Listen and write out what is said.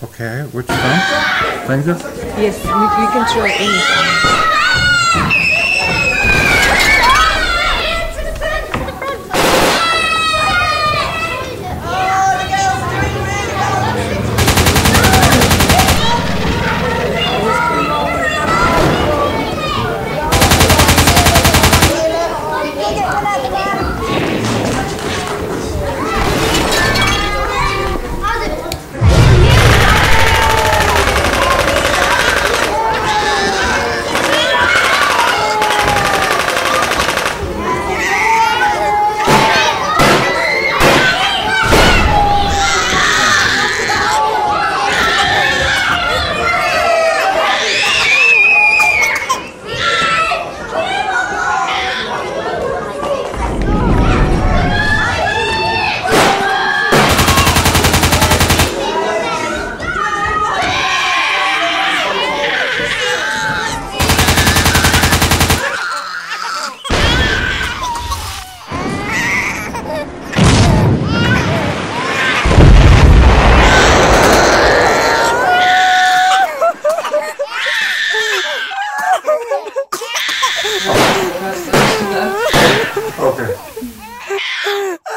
Okay, which phone? Finger? Yes, you, you can throw anything. Okay.